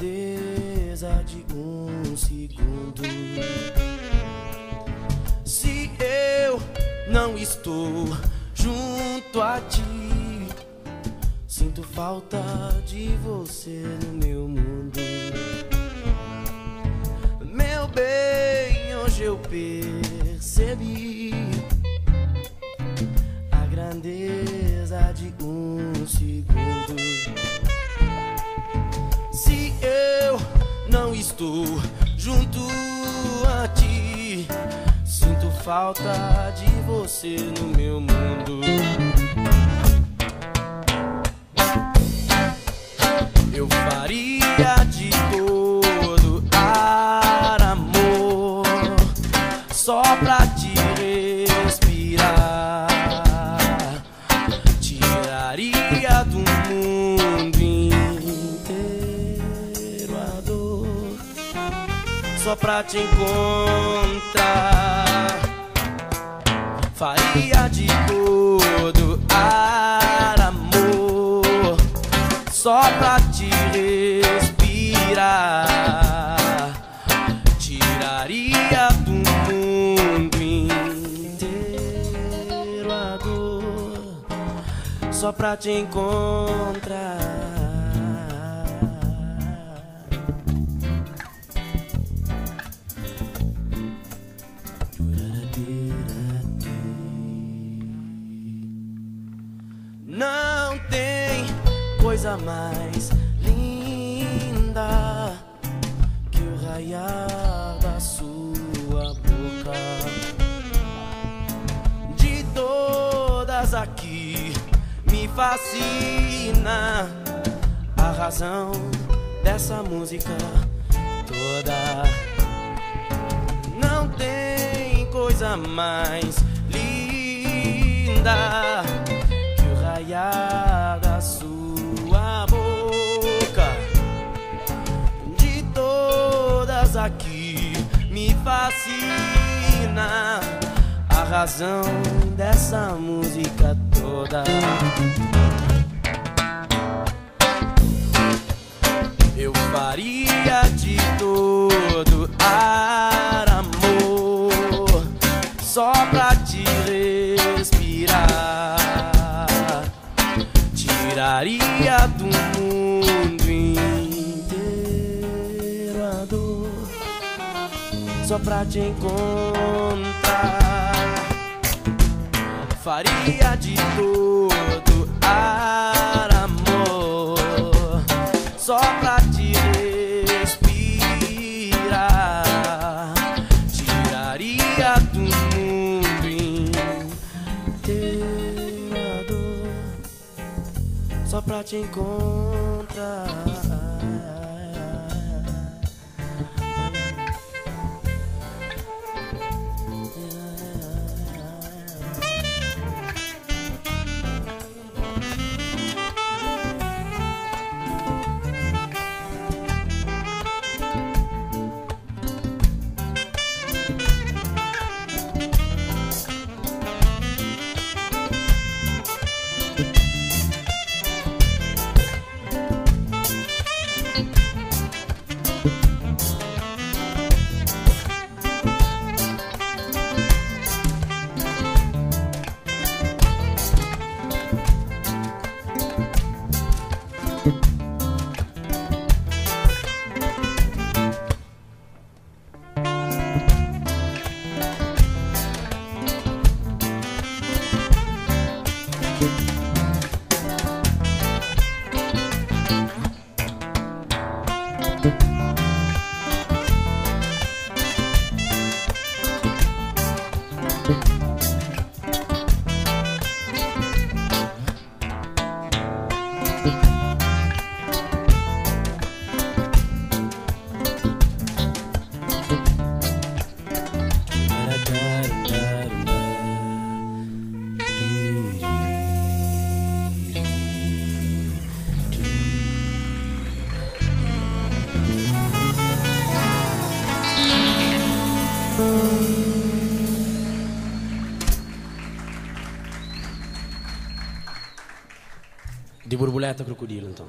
grandeza de um segundo. Se eu não estou junto a ti, sinto falta de você no meu mundo. Meu bem, hoje eu percebi a grandeza de um segundo. Falta de você no meu mundo. Eu faria de todo ar amor só pra te respirar. Tiraria do mundo inteiro a dor só pra te encontrar. Faria de todo ar amor só pra te respirar. Tiraria do mundo inteiro a dor só pra te encontrar. Coisa mais linda que o raiar da sua boca. De todas aqui me fascina a razão dessa música toda. Não tem coisa mais linda aqui me fascina a razão dessa música toda. Eu faria só pra te encontrar. Faria de todo ar amor só pra te respirar. Tiraria do mundo inteiro a dor só pra te encontrar. Bye. De borboleta crocodilo, então.